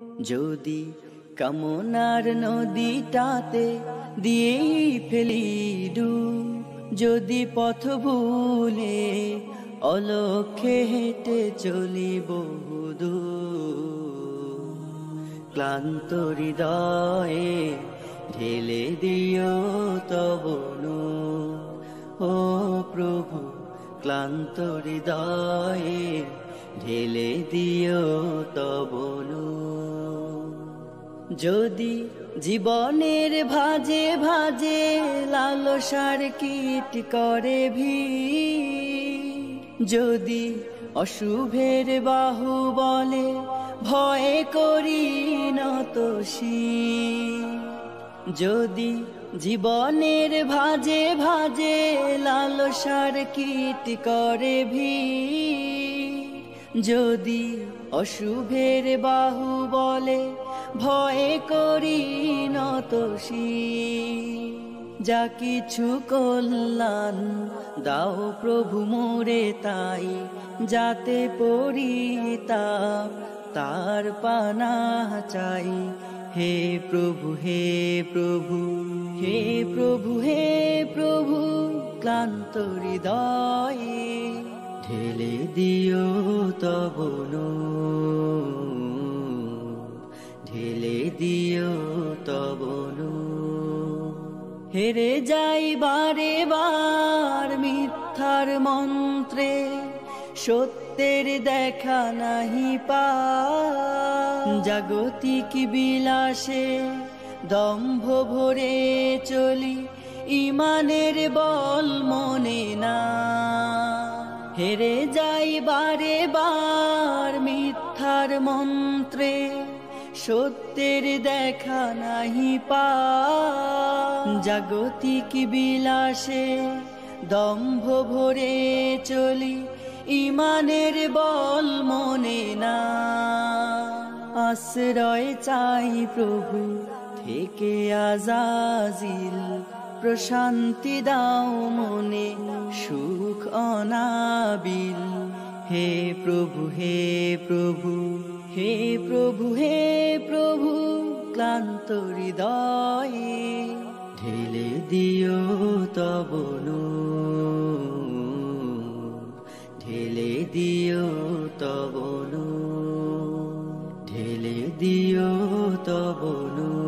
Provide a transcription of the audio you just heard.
যদি কামনার নদীটাতে দিয়েই ফেলি ডুব, যদি পথ ভুলে অলক্ষে হেঁটে চলি বহুদূর ক্লান্ত হৃদয়ে ঢেলে দিও তবনু ও প্রভু, ক্লান্ত হৃদয়ে ঢেলে দিও তবনু যদি জীবনের ভাজে ভাজে লালসার কীট করে ভি যদি অশুভের বাহু বলে ভয় করি নতসী যদি জীবনের ভাজে ভাজে লালসার কীট করে ভি যদি অশুভের বাহু বলে ভয়ে করি নতসী যা কিছু কল্যাণ দাও প্রভু মোরে তাই, যাতে পরিতা তার পানা চাই। হে প্রভু হে প্রভু হে প্রভু হে প্রভু, ক্লান্ত হৃদয়ে ঢেলে দিও তবনু। ঢেলে দিও তবনু। হেরে যাই বারে বার মিথ্যার মন্ত্রে, সত্যের দেখা নাহি পা। জাগতিক বিলাসে দম্ভ ভরে চলি, ইমানের বল মনে হেরে যাই বারে বার মিথ্যার মন্ত্রে, সত্যের দেখা নাহি পা জাগতিক বিলাসে দম্ভ ভরে চলি, ইমানের বল মনে না। আশ্রয় চাই প্রভু, থেকে আজাজিল প্রশান্তি দাও মনে, সুখ অনাবিল। হে প্রভু হে প্রভু হে প্রভু হে প্রভু, ক্লান্ত হৃদয়ে ঢেলে দিও তব ঢেলে দিও তব ঢেলে দিও তবনু